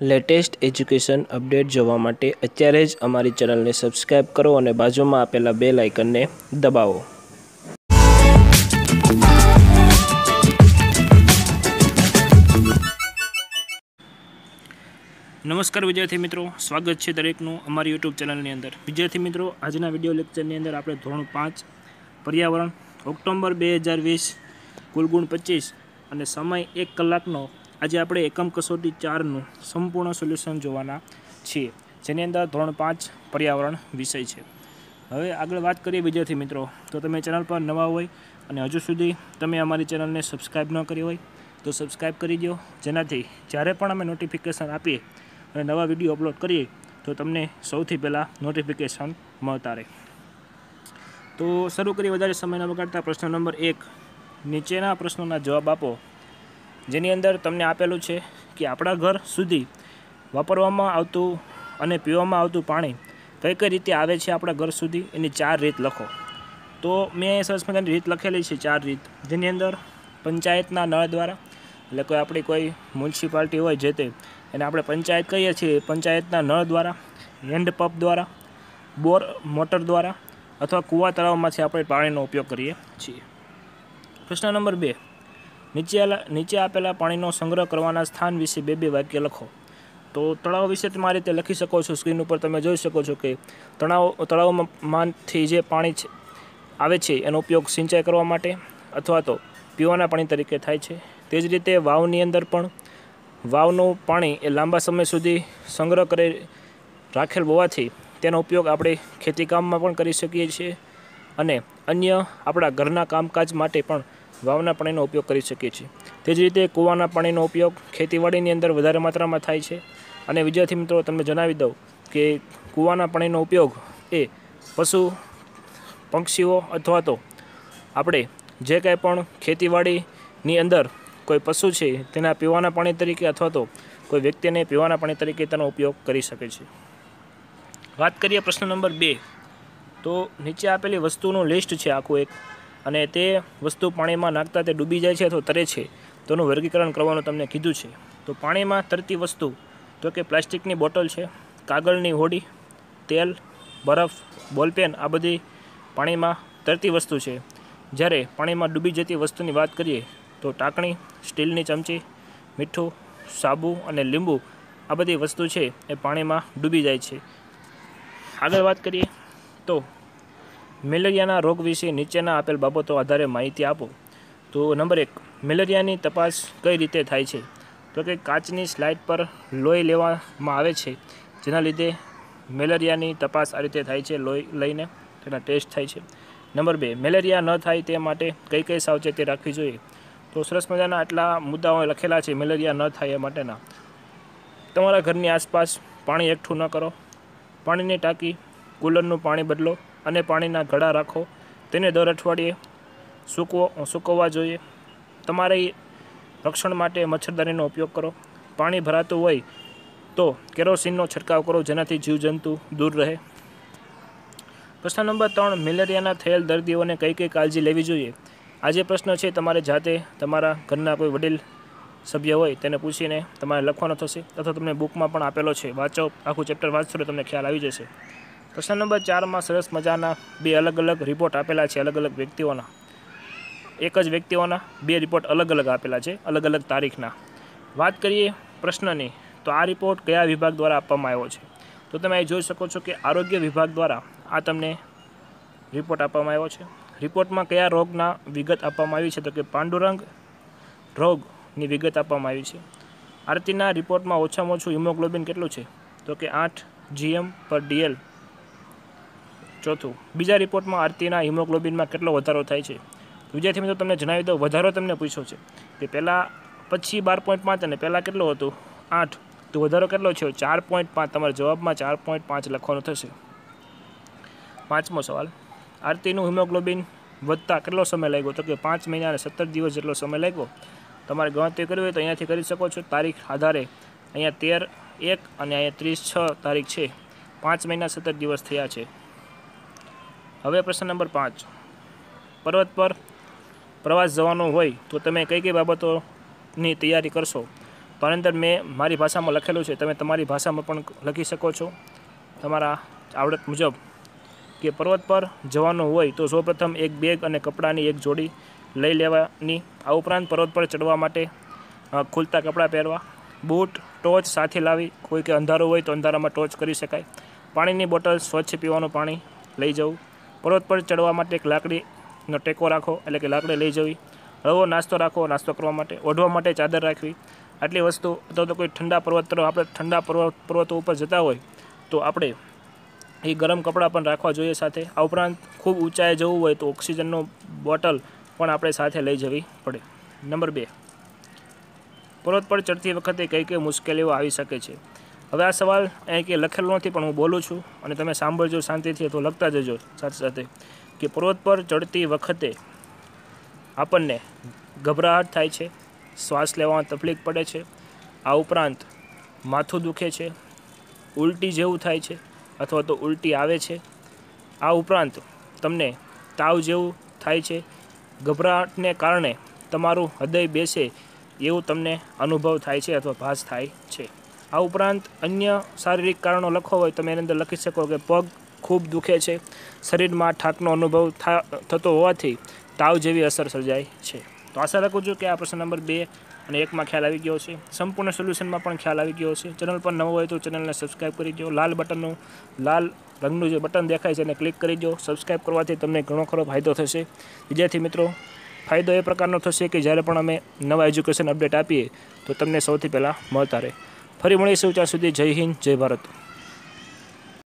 Latest education update જોવા માટે અત્યારે જ અમારી ચેનલને સબસ્ક્રાઈબ કરો અને બાજુમાં આપેલા બે લાઇકનને દબાવો. નમસ્કાર વિદ્યાર્થી મિત્રો, સ્વાગત છે દરેકનું અમારી યુટ્યુબ ચેનલની અંદર. વિદ્યાર્થી મિત્રો, આજના વીડિયો લેક્ચરની અંદર આપણે ધોરણ પાંચ, પર્યાવરણ ઓક્ટોબર બે હજાર વીસ, કુલગુણ પચીસ અને સમય એક કલાકનો આજે આપણે એકમ કસોટી ચારનું સંપૂર્ણ સોલ્યુશન જોવાના છીએ, જેની અંદર ધોરણ પાંચ પર્યાવરણ વિષય છે. હવે આગળ વાત કરીએ વિદ્યાર્થી મિત્રો, તો તમે ચેનલ પર નવા હોય અને હજુ સુધી તમે અમારી ચેનલને સબસ્ક્રાઈબ ન કરી હોય, તો સબસ્ક્રાઈબ કરી દો, જેનાથી જ્યારે પણ અમે નોટિફિકેશન આપીએ અને નવા વીડિયો અપલોડ કરીએ, તો તમને સૌથી પહેલાં નોટિફિકેશન મળતા રહે. તો શરૂ કરી વધારે સમય ન બગાડતા પ્રશ્ન નંબર એક, નીચેના પ્રશ્નોના જવાબ આપો. જેની અંદર તમને આપેલું છે કે આપણા ઘર સુધી વાપરવામાં આવતું અને પીવામાં આવતું પાણી કઈ કઈ રીતે આવે છે આપણા ઘર સુધી, એની ચાર રીત લખો. તો મેં સરસ મજાની રીત લખેલી છે ચાર રીત. જેની અંદર પંચાયતના નળ દ્વારા, એટલે કોઈ આપણી કોઈ મ્યુનિસિપાલિટી હોય જે તે, એને આપણે પંચાયત કહીએ છીએ પંચાયતના નળ દ્વારા હેન્ડપંપ દ્વારા, બોર, મોટર દ્વારા અથવા કૂવા તળાવમાંથી આપણે પાણીનો ઉપયોગ કરીએ છીએ. પ્રશ્ન નંબર બે. નીચે નીચે આપેલા પાણીનો સંગ્રહ કરવાના સ્થાન વિશે બે બે વાક્ય લખો. તો તળાવ વિશે તમે આ રીતે લખી શકો છો. સ્ક્રીન ઉપર તમે જોઈ શકો છો કે તળાવ તળાવમાંથી જે પાણી આવે છે, એનો ઉપયોગ સિંચાઈ કરવા માટે અથવા તો પીવાના પાણી તરીકે થાય છે. તે જ રીતે વાવની અંદર પણ વાવનું પાણી એ લાંબા સમય સુધી સંગ્રહ કરી રાખેલ હોવાથી તેનો ઉપયોગ આપણે ખેતીકામમાં પણ કરી શકીએ છીએ અને અન્ય આપણા ઘરના કામકાજ માટે પણ વાવના પાણીનો ઉપયોગ કરી શકીએ છીએ. તે જ રીતે કૂવાના પાણીનો ઉપયોગ ખેતીવાડીની અંદર વધારે માત્રામાં થાય છે. અને વિદ્યાર્થી મિત્રો, તમને જણાવી દઉં કે કૂવાના પાણીનો ઉપયોગ એ પશુ, પક્ષીઓ અથવા તો આપણે જે કાંઈ પણ ખેતીવાડીની અંદર કોઈ પશુ છે, તેના પીવાના પાણી તરીકે અથવા તો કોઈ વ્યક્તિને પીવાના પાણી તરીકે તેનો ઉપયોગ કરી શકે છે. વાત કરીએ પ્રશ્ન નંબર બે. તો નીચે આપેલી વસ્તુનું લિસ્ટ છે આખું એક. અને તે વસ્તુ પાણીમાં નાખતા તે ડૂબી જાય છે અથવા તરે છે તેનું વર્ગીકરણ કરવાનું તમને કીધું છે. તો પાણીમાં તરતી વસ્તુ, તો કે પ્લાસ્ટિકની બોટલ છે, કાગળની હોડી, તેલ, બરફ, બોલપેન, આ બધી પાણીમાં તરતી વસ્તુ છે. જ્યારે પાણીમાં ડૂબી જતી વસ્તુની વાત કરીએ, તો ટાંકણી, સ્ટીલની ચમચી, મીઠું, સાબુ અને લીંબુ, આ બધી વસ્તુ છે, એ પાણીમાં ડૂબી જાય છે. આગળ વાત કરીએ, તો મેલેરિયાના રોગ વિશે નીચેના આપેલ બાબતો આધારે માહિતી આપો. તો નંબર એક, મેલેરિયાની તપાસ કઈ રીતે થાય છે? તો કે કાચની સ્લાઇડ પર લોહી લેવામાં આવે છે, જેના લીધે મેલેરિયાની તપાસ આ રીતે થાય છે, લોહી લઈને તેના ટેસ્ટ થાય છે. નંબર બે, મેલેરિયા ન થાય તે માટે કઈ કઈ સાવચેતી રાખવી જોઈએ? તો સરસ મજાના આટલા મુદ્દાઓ લખેલા છે, મેલેરિયા ન થાય એ માટેના. તમારા ઘરની આસપાસ પાણી એકઠું ન કરો. પાણીની ટાંકી, કુલરનું પાણી બદલો. અને પાણીના ઘડા રાખો. તેને દર અઠવાડિયે સૂકવો, સૂકવવા જોઈએ. તમારી રક્ષણ માટે મચ્છરદાનીનો ઉપયોગ કરો. પાણી ભરાતું હોય તો કેરોસીનનો છંટકાવ કરો, જેનાથી જીવજંતુ દૂર રહે. પ્રશ્ન નંબર ત્રણ, મેલેરિયાના થયેલ દર્દીઓને કઈ કઈ કાળજી લેવી જોઈએ? આ જે પ્રશ્ન છે, તમારે જાતે તમારા ઘરના કોઈ વડીલ સભ્ય હોય તેને પૂછીને તમારે લખવાનો થશે. અથવા તમને બુકમાં પણ આપેલો છે. વાંચો, આખું ચેપ્ટર વાંચશો તો તમને ખ્યાલ આવી જશે. પ્રશ્ન નંબર ચારમાં સરસ મજાના બે અલગ અલગ રિપોર્ટ આપેલા છે અલગ અલગ વ્યક્તિઓના. એક જ વ્યક્તિઓના બે રિપોર્ટ અલગ અલગ આપેલા છે અલગ અલગ તારીખના. વાત કરીએ પ્રશ્નની, તો આ રિપોર્ટ કયા વિભાગ દ્વારા આપવામાં આવ્યો છે? તો તમે જોઈ શકો છો કે આરોગ્ય વિભાગ દ્વારા આ તમને રિપોર્ટ આપવામાં આવ્યો છે. રિપોર્ટમાં કયા રોગના વિગત આપવામાં આવી છે? તો કે પાંડુરંગ રોગની વિગત આપવામાં આવી છે. આરતીના રિપોર્ટમાં ઓછામાં ઓછું હિમોગ્લોબિન કેટલું છે? તો કે આઠ જીએમ પર ડીએલ. ચોથું. બીજા રિપોર્ટમાં આરતીના હિમોગ્લોબિનમાં કેટલો વધારો થાય છે? વિદ્યાર્થી મિત્રો, તમને જણાવી દઉં, વધારો તમને પૂછ્યો છે કે પહેલાં પછી બાર પોઈન્ટ પાંચ અને પહેલાં કેટલો હતું? આઠ. તો વધારો કેટલો છે ચાર પોઈન્ટ પાંચ. તમારા જવાબમાં ચાર પોઈન્ટ પાંચ લખવાનો થશે. પાંચમો સવાલ. આરતીનું હિમોગ્લોબિન વધતા કેટલો સમય લાગ્યો? તો કે પાંચ મહિના અને સત્તર દિવસ જેટલો સમય લાગ્યો? તમારે ગણતરી કરવી હોય તો અહીંયાથી કરી શકો છો. તારીખ આધારે અહીંયા તેર, એક અને અહીંયા ત્રીસ, છ તારીખ છે. પાંચ મહિના, સત્તર દિવસ થયા છે. હવે પ્રશ્ન નંબર પાંચ. પર્વત પર પ્રવાસ જવાનો હોય તો તમે કઈ કઈ બાબતોની તૈયારી કરશો? તો મેં મારી ભાષામાં લખેલું છે. તમે તમારી ભાષામાં પણ લખી શકો છો. તમારા આવડત મુજબ કે પર્વત પર જવાનું હોય તો સૌપ્રથમ એક બેગ અને કપડાની એક જોડી લઈ લેવાની. આ ઉપરાંત પર્વત પર ચડવા માટે ખુલતા કપડાં પહેરવા. બૂટ, ટોચ સાથે લાવી. કોઈ કે અંધારું હોય તો અંધારામાં ટોચ કરી શકાય. પાણીની બોટલ સ્વચ્છ પીવાનું પાણી લઈ જવું. પર્વત પર ચડવા માટે એક લાકડીનો ટેકો રાખો, એટલે કે લાકડી લઈ જવી. હળવો નાસ્તો રાખો, નાસ્તો કરવા માટે. ઓઢવા માટે ચાદર રાખવી. આટલી વસ્તુ, અથવા તો કોઈ ઠંડા પર્વત તરફ આપણે ઠંડા પર્વત, પર્વતો ઉપર જતા હોય, તો આપણે એ ગરમ કપડાં પણ રાખવા જોઈએ સાથે. આ ઉપરાંત ખૂબ ઊંચાઈ જવું હોય તો ઓક્સિજનનો બોટલ પણ આપણે સાથે લઈ જવી પડે. નંબર બે. પર્વત પર ચડતી વખતે કઈ કઈ મુશ્કેલીઓ આવી શકે છે? હવે આ સવાલ અહીં કે લખેલો નથી, પણ હું બોલું છું અને તમે સાંભળજો શાંતિથી તો લખતા જજો સાથે સાથે કે પર્વત પર ચડતી વખતે આપણને ગભરાહટ થાય છે, શ્વાસ લેવામાં તકલીફ પડે છે, આ ઉપરાંત માથું દુખે છે, ઉલટી જેવું થાય છે અથવા તો ઉલટી આવે છે, આ ઉપરાંત તમને તાવ જેવું થાય છે, ગભરાટને કારણે તમારું હૃદય બેસે એવું તમને અનુભવ થાય છે અથવા ભાસ થાય છે. આ ઉપરાંત અન્ય શારીરિક કારણો લખો હોય તમે એની અંદર લખી શકો કે પગ ખૂબ દુખે છે, શરીરમાં ઠાકનો અનુભવ થતો હોવાથી તાવ જેવી અસર સર્જાય છે. તો આશા રાખું છું કે આ પ્રશ્ન નંબર બે અને એકમાં ખ્યાલ આવી ગયો છે. સંપૂર્ણ સોલ્યુશનમાં પણ ખ્યાલ આવી ગયો છે. ચેનલ પર નવો હોય તો ચેનલને સબસ્ક્રાઈબ કરી દો. લાલ બટનનું, લાલ રંગનું જે બટન દેખાય છે એને ક્લિક કરી દો. સબસ્ક્રાઈબ કરવાથી તમને ઘણો ખરો ફાયદો થશે. વિદ્યાર્થી મિત્રો, ફાયદો એ પ્રકારનો થશે કે જ્યારે પણ અમે નવા એજ્યુકેશન અપડેટ આપીએ તો તમને સૌથી પહેલાં મળતા રહે. ફરી મળીશું ત્યાં સુધી જય હિન્દ જય ભારત.